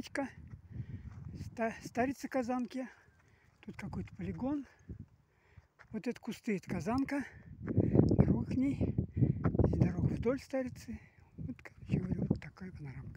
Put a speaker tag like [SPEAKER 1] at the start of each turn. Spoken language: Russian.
[SPEAKER 1] перемычка. старица казанки. Тут какой-то полигон. Вот это кусты, это казанка. Дорога к ней. Здесь дорога вдоль старицы. Вот, короче говоря, вот такая панорама.